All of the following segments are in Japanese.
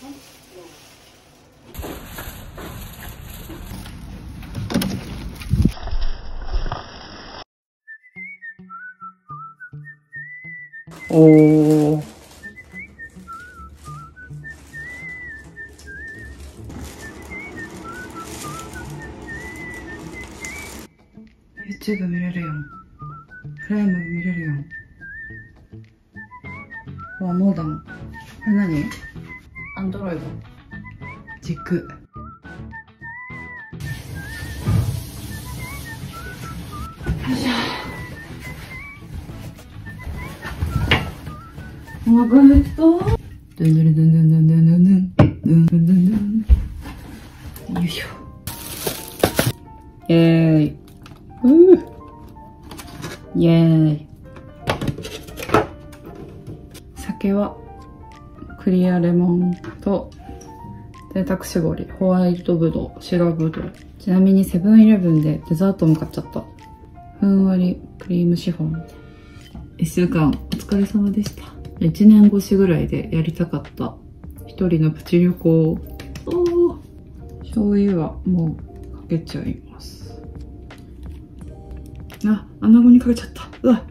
おー。YouTube 見れるやん。プライム見れるやん。わ、もうだもん。これ何？アンドロイド。軸。よいしょ。もうグッと。ドゥンドゥンドゥンドゥンドゥンドゥンドゥンドゥンドゥンドゥンドゥンドゥン。よいしょ。イェーイ。うー。イェーイ。酒は、クリアレモンと、贅沢絞り、ホワイトブドウ、白ブドウ。ちなみにセブンイレブンでデザートも買っちゃった。ふんわりクリームシフォン。一週間お疲れ様でした。一年越しぐらいでやりたかった一人のプチ旅行。おー醤油はもうかけちゃいます。あ、穴子にかけちゃった。うわ。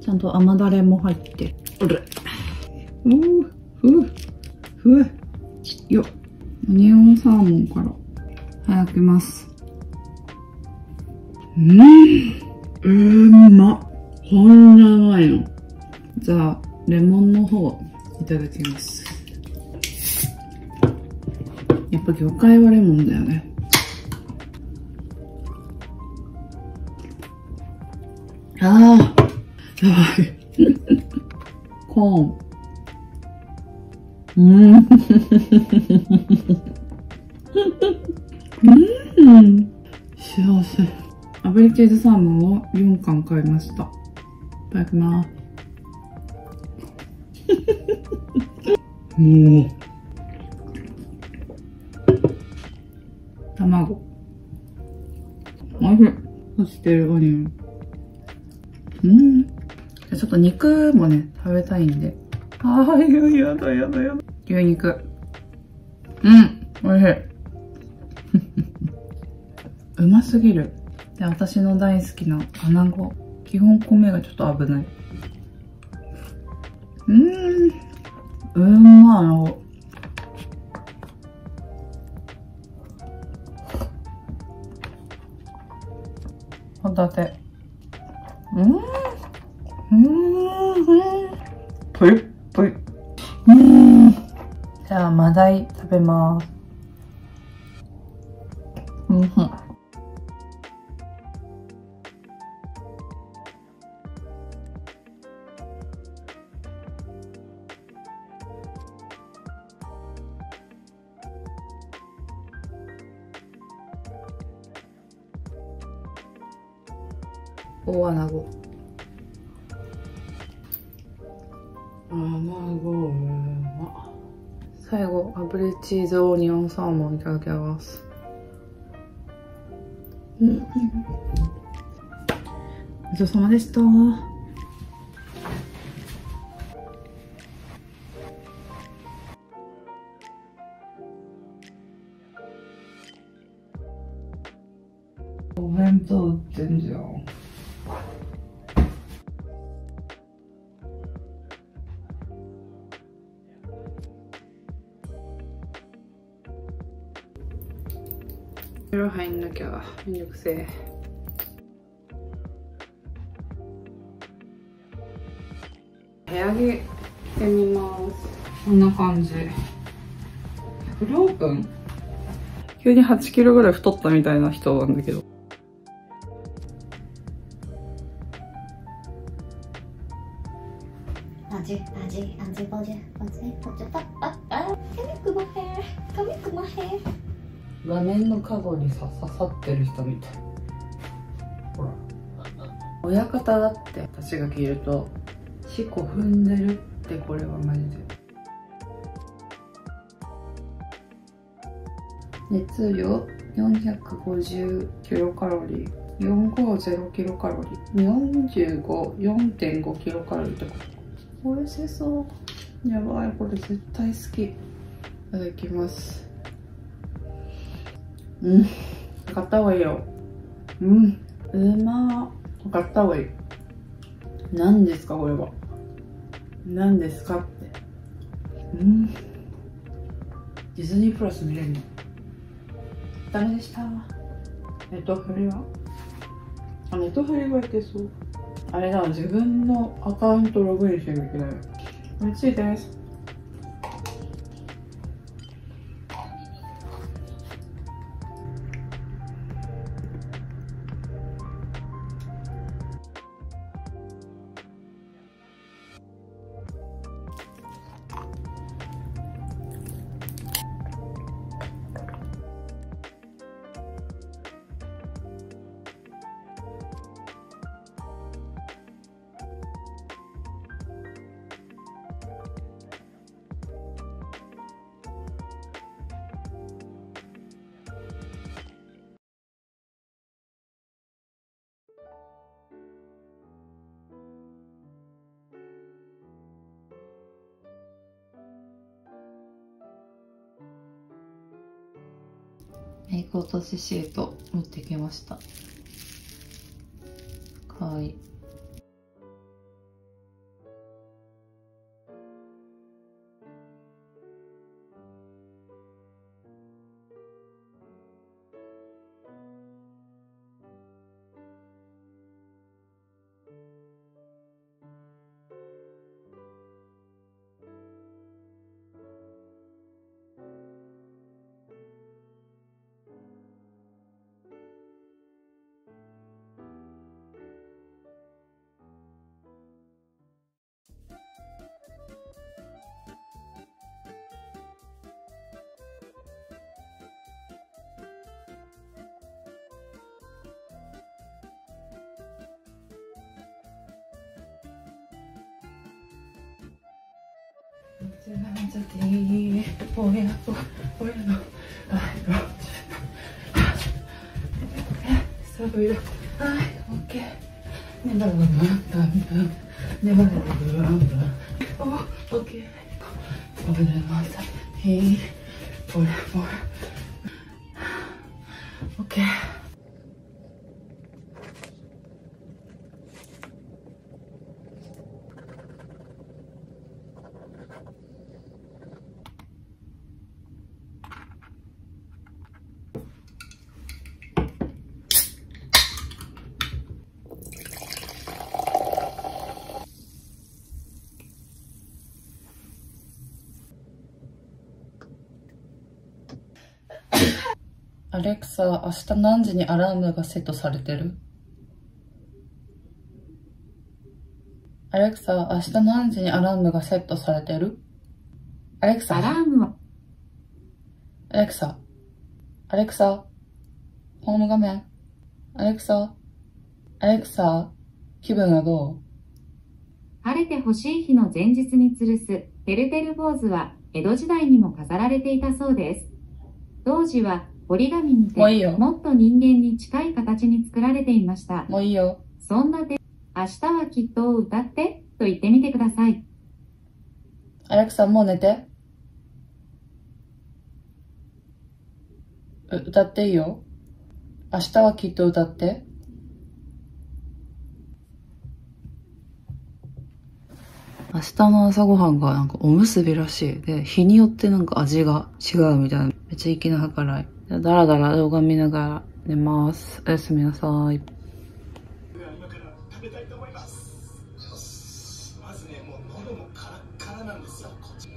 ちゃんと甘だれも入って。おる。おー、ふう、ふう。よっ。オニオンサーモンから。はい、開けます。うん。うーんま。こんなうまいの。じゃあ、レモンの方、いただきます。やっぱ魚介はレモンだよね。ああ、やばい。コーン。うーん。幸せ。炙りチーズサーモンを4貫買いました。いただきます。もう。卵。おいしい。そしてるオニオン。うん。ちょっと肉もね、食べたいんで。ああ、いや、やだやだやだ。牛肉。うん、おいしい。うますぎる。で、私の大好きな穴子。基本米がちょっと危ない。うーん。うんまあの。ホタテ。うん。うん？ん。じゃあ、マダイ食べます。うんふん。大穴子。穴子うま。最後、炙りチーズオニオンサーモンいただきます。うん。ごちそうさまでした。お弁当売ってんじゃん。風呂入んなきゃめんどくせえ。部屋着してみます。こんな感じ。フルオープン急に8キロぐらい太ったみたいな人なんだけど面の角にさ刺さってる人みたい。ほら。親方だって私が着ると四股踏んでるってこれはマジで。熱量450キロカロリー。450キロカロリー。454.5キロカロリーってこと美味しそうやばい。これ絶対好き。いただきます。うん。買った方がいいよ。うん。うまー。買った方がいい。何ですか、これは。何ですかってうんディズニープラス見れるの？ダメでした？ネットフリは？あネットフリはいけそうあれだ自分のアカウントログインしてるけど嬉しいですメイク落としシート持ってきました。かわいい。ちょっといいぽやぽぽやのはいサブイはいオッケーねばらばらばんばんねばらばらばんばんおオッケーおめでとうございますへいぽやぽオッケーアレクサ、明日何時にアラームがセットされてる？アレクサ、明日何時にアラームがセットされてる？アレクサ、アラーム。は、アレクサ、アレクサ、ホーム画面、アレクサ、アレクサ、気分はど晴れてほしい日の前日に吊るす。てるてる坊主は江戸時代にも飾られていたそうです。当時は折り紙にてもういいよもっと人間に近い形に作られていましたう。もういいよ。そんなで、明日はきっとを歌ってと言ってみてください。アレクサ、もう寝て。う歌っていいよ。明日はきっと歌って。明日の朝ごはんがなんかおむすびらしい。で、日によってなんか味が違うみたいな。めっちゃ粋な計らい。だらだら動画見ながら寝ます。おやすみなさい。では今から食べたいと思いますまずねもう喉もカラッカラなんですよこっち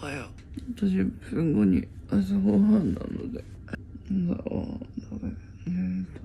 あや、あと10分後に朝ごはんなので。だわ、ダメ。寝た。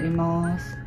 帰ります。